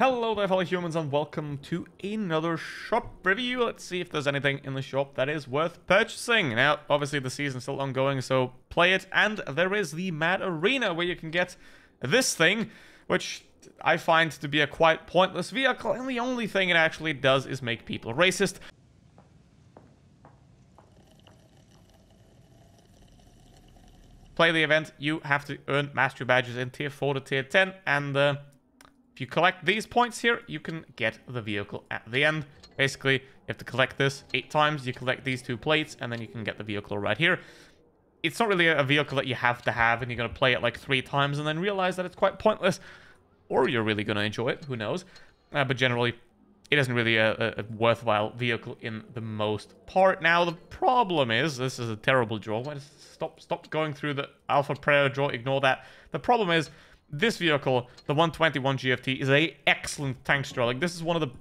Hello there fellow humans and welcome to another shop review. Let's see if there's anything in the shop that is worth purchasing. Now, obviously the season's still ongoing, so play it. And there is the Mad Arena where you can get this thing, which I find to be a quite pointless vehicle. And the only thing it actually does is make people racist. Play the event, you have to earn mastery badges in tier 4 to tier 10, and uh, if you collect these points here, you can get the vehicle at the end. Basically, you have to collect this eight times, you collect these two plates, and then you can get the vehicle right here. It's not really a vehicle that you have to have, and you're going to play it like three times and then realize that it's quite pointless. Or you're really going to enjoy it, who knows. Uh, but generally, it isn't really a, a, worthwhile vehicle in the most part. Now, the problem is, this is a terrible draw. Stop, stop going through the Alpha Prayer draw, ignore that. The problem is, this vehicle, the 121 GFT, is a excellent tank destroyer. Like, this is one of the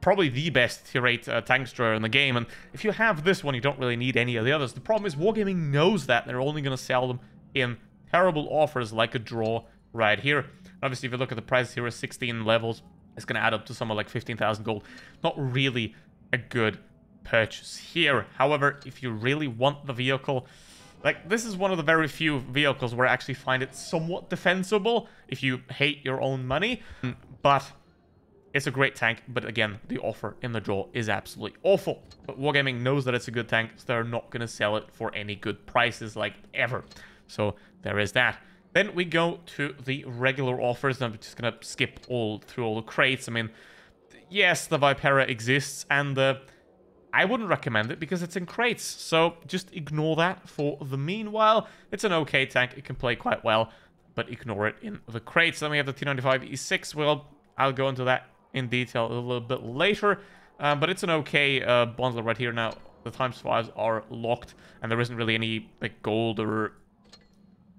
probably the best tier 8 uh, tank destroyer in the game. And if you have this one, you don't really need any of the others. The problem is Wargaming knows that. They're only going to sell them in terrible offers like a draw right here. Obviously, if you look at the price here, 16 levels. It's going to add up to somewhere like 15,000 gold. Not really a good purchase here. However, if you really want the vehicle, like, this is one of the very few vehicles where I actually find it somewhat defensible if you hate your own money. But it's a great tank, but again, the offer in the draw is absolutely awful. But Wargaming knows that it's a good tank, so they're not going to sell it for any good prices, like, ever. So, there is that. Then we go to the regular offers. And I'm just going to skip all through all the crates. I mean, yes, the Vipera exists, and the... Uh, I wouldn't recommend it because it's in crates, so just ignore that for the meanwhile. It's an okay tank, it can play quite well, but ignore it in the crates. Then we have the T95 E6, well, I'll go into that in detail a little bit later, um, but it's an okay uh, bundle right here now. The times 5s are locked, and there isn't really any like gold or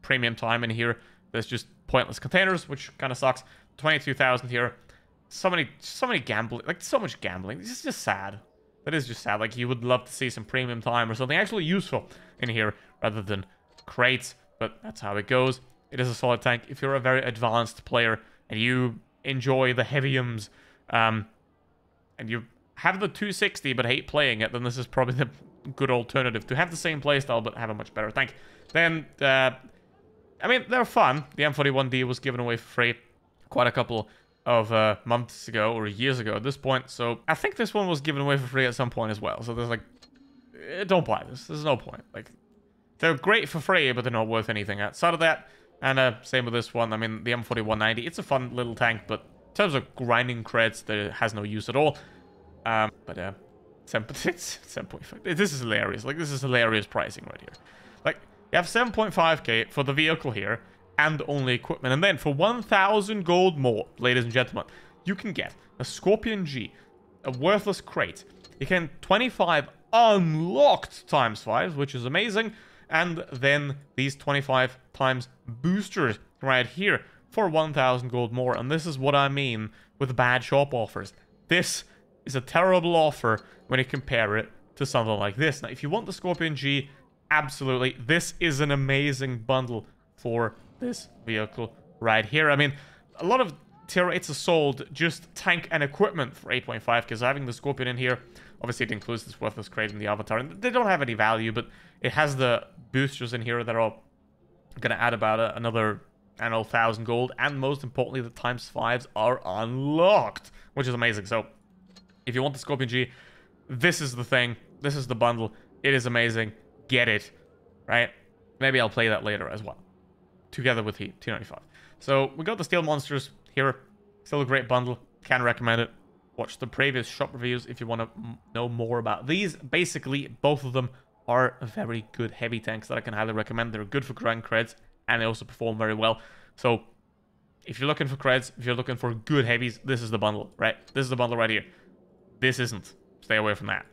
premium time in here. There's just pointless containers, which kind of sucks. 22,000 here. So many, so many gambling, like so much gambling. This is just sad. That is just sad. Like, you would love to see some premium time or something actually useful in here rather than crates. But that's how it goes. It is a solid tank. If you're a very advanced player and you enjoy the heaviums, um, and you have the 260 but hate playing it, then this is probably the good alternative to have the same playstyle but have a much better tank. Then, uh, I mean, they're fun. The M41D was given away for free quite a couple of uh, months ago or years ago at this point. So I think this one was given away for free at some point as well. So there's like, eh, don't buy this. There's no point. Like, they're great for free, but they're not worth anything outside of that. And uh, same with this one. I mean, the M4190, it's a fun little tank, but in terms of grinding creds, it has no use at all. Um, but uh, 7.5. This is hilarious. Like, this is hilarious pricing right here. Like, you have 7.5k for the vehicle here and only equipment. And then for 1,000 gold more, ladies and gentlemen, you can get a Scorpion G, a worthless crate. You can 25 unlocked times 5, which is amazing. And then these 25 times boosters right here for 1,000 gold more. And this is what I mean with bad shop offers. This is a terrible offer when you compare it to something like this. Now, if you want the Scorpion G, absolutely, this is an amazing bundle for this vehicle right here. I mean, a lot of tier 8s are sold just tank and equipment for 8.5 because having the Scorpion in here, obviously it includes this worthless crate in the Avatar. And they don't have any value, but it has the boosters in here that are going to add about a, another, I don't 1,000 gold. And most importantly, the times 5s are unlocked, which is amazing. So if you want the Scorpion G, this is the thing. This is the bundle. It is amazing. Get it, right? Maybe I'll play that later as well together with Heat, 295. So we got the Steel Monsters here. Still a great bundle. Can recommend it. Watch the previous shop reviews if you want to know more about these. Basically, both of them are very good heavy tanks that I can highly recommend. They're good for grand creds, and they also perform very well. So, if you're looking for creds, if you're looking for good heavies, this is the bundle, right? This is the bundle right here. This isn't. Stay away from that.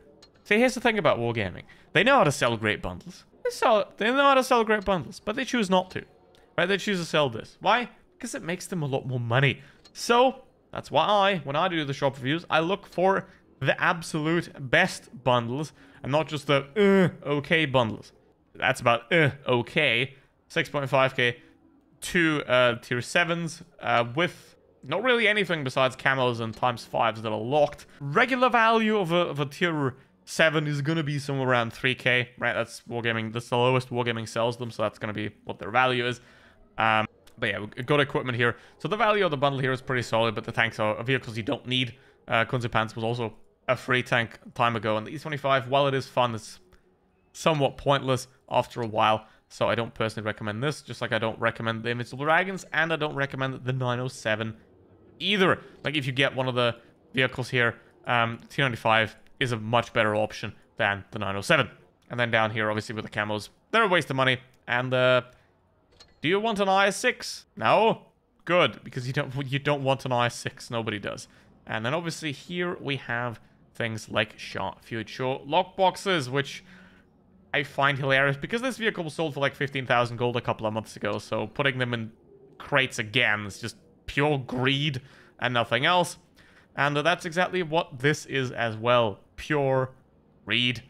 See, here's the thing about Wargaming. They know how to sell great bundles. They, sell, they know how to sell great bundles, but they choose not to. Right? They choose to sell this. Why? Because it makes them a lot more money. So, that's why I, when I do the shop reviews, I look for the absolute best bundles and not just the uh, okay bundles. That's about uh, okay. 6.5k, two uh, tier 7s uh, with not really anything besides camos and times fives that are locked. Regular value of a, of a tier 7 is going to be somewhere around 3k, right? That's Wargaming, that's the lowest Wargaming sells them, so that's going to be what their value is. Um, but yeah, good equipment here. So the value of the bundle here is pretty solid, but the tanks are vehicles you don't need. Uh, Kunze Panzer was also a free tank time ago, and the E25, while it is fun, it's somewhat pointless after a while. So I don't personally recommend this, just like I don't recommend the Invincible Dragons, and I don't recommend the 907 either. Like, if you get one of the vehicles here, um, T95 is a much better option than the 907. And then down here, obviously, with the camos, they're a waste of money. And, uh, do you want an IS-6? No? Good, because you don't you don't want an IS-6. Nobody does. And then obviously here we have things like shot future lock boxes, which I find hilarious because this vehicle was sold for like 15,000 gold a couple of months ago. So putting them in crates again is just pure greed and nothing else. And that's exactly what this is as well. Pure greed.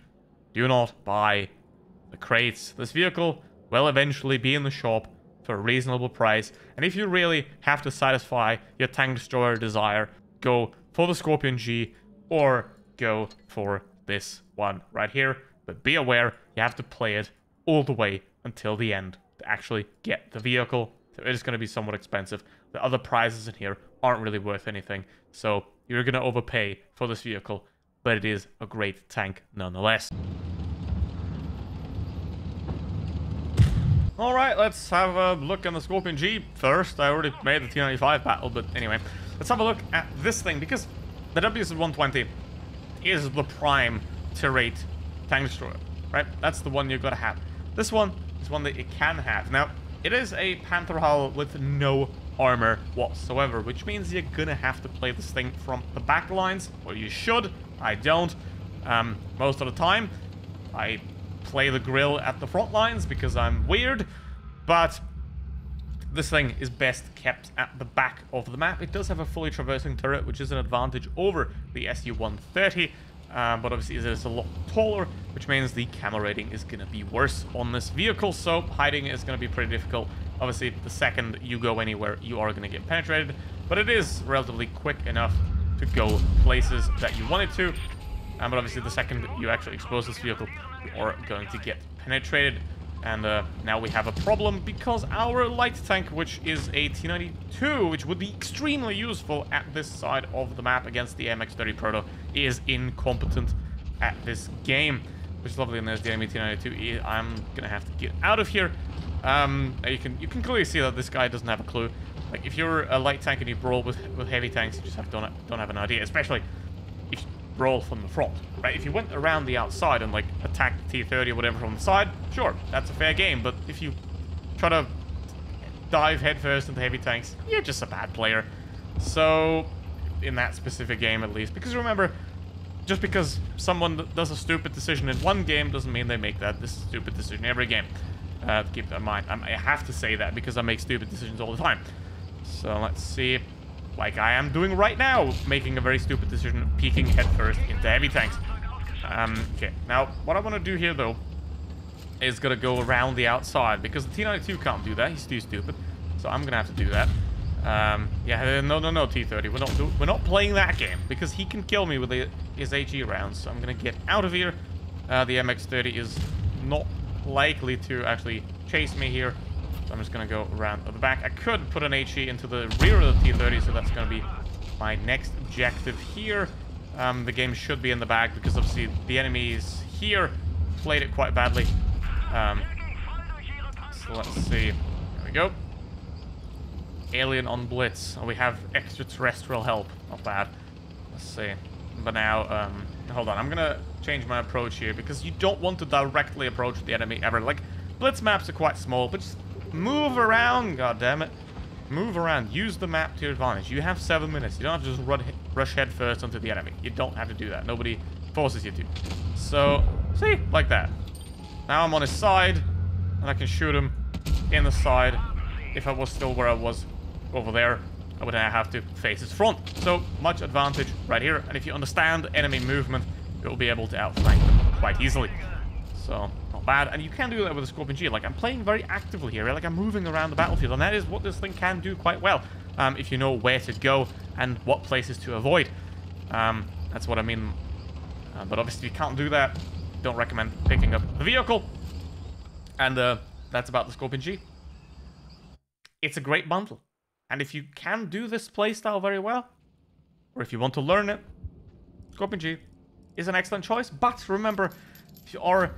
Do not buy the crates. This vehicle will eventually be in the shop for a reasonable price. And if you really have to satisfy your tank destroyer desire, go for the Scorpion G or go for this one right here. But be aware, you have to play it all the way until the end to actually get the vehicle. So it is going to be somewhat expensive. The other prizes in here aren't really worth anything. So you're going to overpay for this vehicle, but it is a great tank nonetheless. Alright, let's have a look on the Scorpion G first. I already made the T95 battle, but anyway. Let's have a look at this thing, because the WZ-120 is the prime tier 8 tank destroyer, right? That's the one you've got to have. This one is one that you can have. Now, it is a Panther hull with no armor whatsoever, which means you're gonna have to play this thing from the back lines, or you should. I don't. Um, most of the time, I play the grill at the front lines because I'm weird, but this thing is best kept at the back of the map. It does have a fully traversing turret, which is an advantage over the SU-130, uh, but obviously it is a lot taller, which means the camo rating is going to be worse on this vehicle, so hiding is going to be pretty difficult. Obviously, the second you go anywhere, you are going to get penetrated, but it is relatively quick enough to go places that you wanted to. Um, but obviously, the second you actually expose this vehicle, are going to get penetrated. And uh, now we have a problem because our light tank, which is a T-92, which would be extremely useful at this side of the map against the MX-30 Proto, is incompetent at this game. Which is lovely, and there's the enemy T-92. I'm gonna have to get out of here. Um, you can you can clearly see that this guy doesn't have a clue. Like, if you're a light tank and you brawl with, with heavy tanks, you just have, don't, don't have an idea. Especially if brawl from the front, right? If you went around the outside and, like, attacked T-30 or whatever from the side, sure, that's a fair game. But if you try to dive headfirst into heavy tanks, you're just a bad player. So, in that specific game at least. Because remember, just because someone does a stupid decision in one game doesn't mean they make that this stupid decision every game. Uh, keep that in mind. I have to say that because I make stupid decisions all the time. So let's see. Like I am doing right now, making a very stupid decision, peeking headfirst into heavy tanks. Um, okay, now what I want to do here though is gonna go around the outside because the T92 can't do that. He's too stupid. So I'm gonna have to do that. Um, yeah, no, no, no, T30. We're not we're not playing that game because he can kill me with the, his HE rounds. So I'm gonna get out of here. Uh, the MX30 is not likely to actually chase me here. I'm just going to go around the back. I could put an HE into the rear of the T-30, so that's going to be my next objective here. Um, the game should be in the bag because obviously the enemies here played it quite badly. Um, so let's see. There we go. Alien on Blitz. Oh, we have extraterrestrial help. Not bad. Let's see. But now, um, hold on. I'm gonna change my approach here because you don't want to directly approach the enemy ever. Like, Blitz maps are quite small, but just move around, God damn it! Move around. Use the map to your advantage. You have seven minutes. You don't have to just run, rush headfirst onto the enemy. You don't have to do that. Nobody forces you to. So, see? Like that. Now I'm on his side, and I can shoot him in the side. If I was still where I was over there, I would have to face his front. So, much advantage right here. And if you understand enemy movement, you'll be able to outflank them quite easily. So, not bad. And you can do that with a Scorpion G. Like, I'm playing very actively here. Like, I'm moving around the battlefield, and that is what this thing can do quite well. um, if you know where to go and what places to avoid. Um, that's what I mean. Uh, but obviously, you can't do that. Don't recommend picking up the vehicle. And uh, that's about the Scorpion G. It's a great bundle. And if you can do this playstyle very well, or if you want to learn it, Scorpion G is an excellent choice. But remember, if you are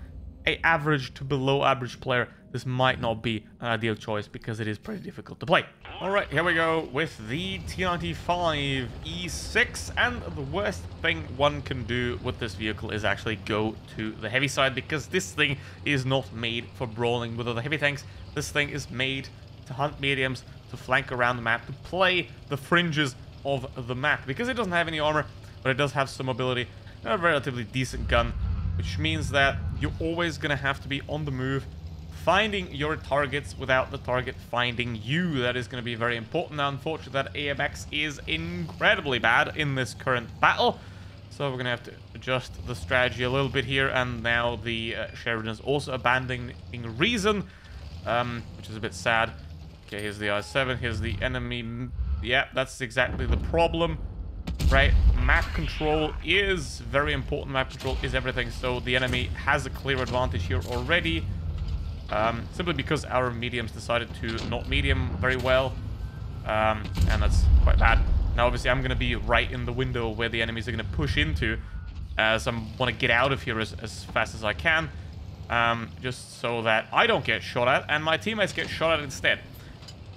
a average to below average player, this might not be an ideal choice because it is pretty difficult to play. Alright, here we go with the T95 E6 and the worst thing one can do with this vehicle is actually go to the heavy side because this thing is not made for brawling with other heavy tanks. This thing is made to hunt mediums, to flank around the map, to play the fringes of the map because it doesn't have any armor, but it does have some mobility and a relatively decent gun which means that you're always going to have to be on the move, finding your targets without the target finding you. That is going to be very important. Now, unfortunately, that AMX is incredibly bad in this current battle. So we're going to have to adjust the strategy a little bit here. And now the uh, Sheridan is also abandoning Reason, um, which is a bit sad. Okay, here's the I-7. Here's the enemy. Yeah, that's exactly the problem right? Map control is very important. Map control is everything. So the enemy has a clear advantage here already. Um, simply because our mediums decided to not medium very well. Um, and that's quite bad. Now, obviously, I'm going to be right in the window where the enemies are going to push into. As I want to get out of here as, as fast as I can. Um, just so that I don't get shot at and my teammates get shot at instead.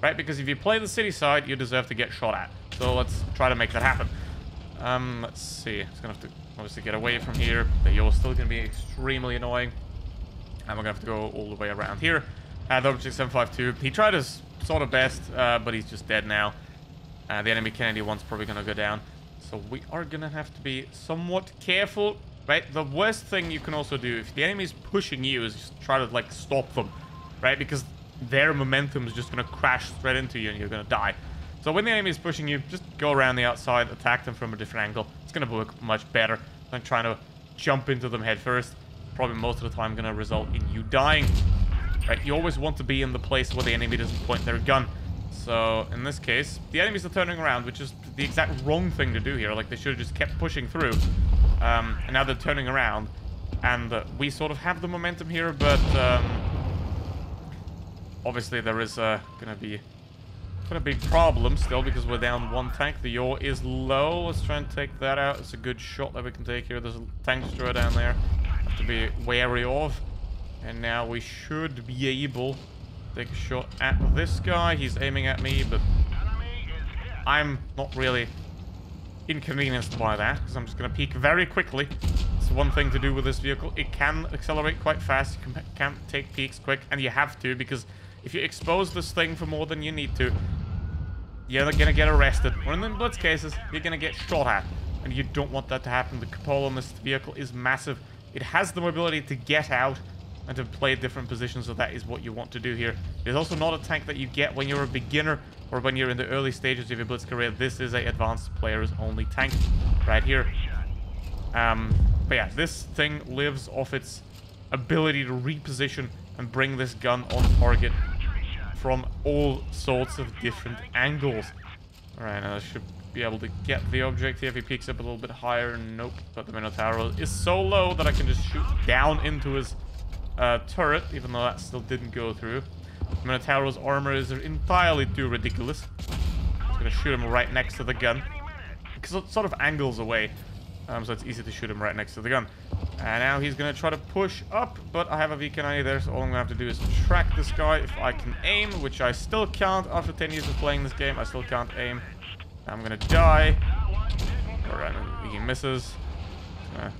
Right? Because if you play the city side, you deserve to get shot at. So let's try to make that happen. Um, let's see. It's gonna have to obviously get away from here. But you're still gonna be extremely annoying. And we're gonna have to go all the way around here. Uh, the Object 752. He tried his sort of best, uh, but he's just dead now. Uh, the enemy Kennedy one's probably gonna go down. So we are gonna have to be somewhat careful. Right? The worst thing you can also do, if the enemy's pushing you, is just try to, like, stop them. Right? Because their momentum is just gonna crash straight into you and you're gonna die. So when the enemy is pushing you, just go around the outside, attack them from a different angle. It's going to work much better than trying to jump into them head first. Probably most of the time going to result in you dying. Right, you always want to be in the place where the enemy doesn't point their gun. So, in this case, the enemies are turning around, which is the exact wrong thing to do here. Like, they should have just kept pushing through. Um, and now they're turning around. And uh, we sort of have the momentum here, but... Um, obviously, there is uh, going to be a big problem still because we're down one tank. The yaw is low. Let's try and take that out. It's a good shot that we can take here. There's a tank destroyer down there. Have to be wary of. And now we should be able to take a shot at this guy. He's aiming at me, but I'm not really inconvenienced by that because I'm just going to peek very quickly. It's one thing to do with this vehicle. It can accelerate quite fast. You can, not take peeks quick, and you have to because if you expose this thing for more than you need to, you're gonna get arrested. Or in the blitz cases, you're gonna get shot at. And you don't want that to happen. The cupola on this vehicle is massive. It has the mobility to get out and to play different positions, so that is what you want to do here. It's also not a tank that you get when you're a beginner or when you're in the early stages of your blitz career. This is a advanced players only tank right here. Um, but yeah, this thing lives off its ability to reposition and bring this gun on target from all sorts of different angles. Alright, I should be able to get the object here if he peeks up a little bit higher. Nope, but the Minotaur is so low that I can just shoot down into his uh, turret, even though that still didn't go through. Minotaur's armor is entirely too ridiculous. I'm gonna shoot him right next to the gun. Because it sort of angles away. Um, so it's easy to shoot him right next to the gun. And now he's going to try to push up, but I have a VK90 there, so all I'm going to have to do is track this guy if I can aim, which I still can't after 10 years of playing this game. I still can't aim. I'm going to die. Alright, he misses. Uh,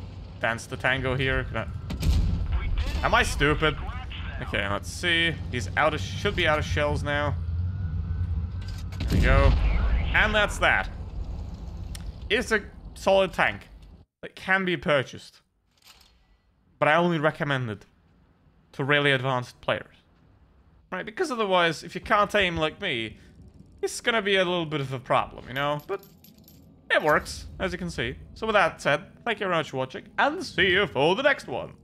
dance the tango here. Am I stupid? Okay, let's see. He's out of should be out of shells now. There we go. And that's that. It's a solid tank that can be purchased. But I only recommend it to really advanced players. Right, because otherwise, if you can't aim like me, it's gonna be a little bit of a problem, you know? But it works, as you can see. So with that said, thank you very much for watching, and see you for the next one.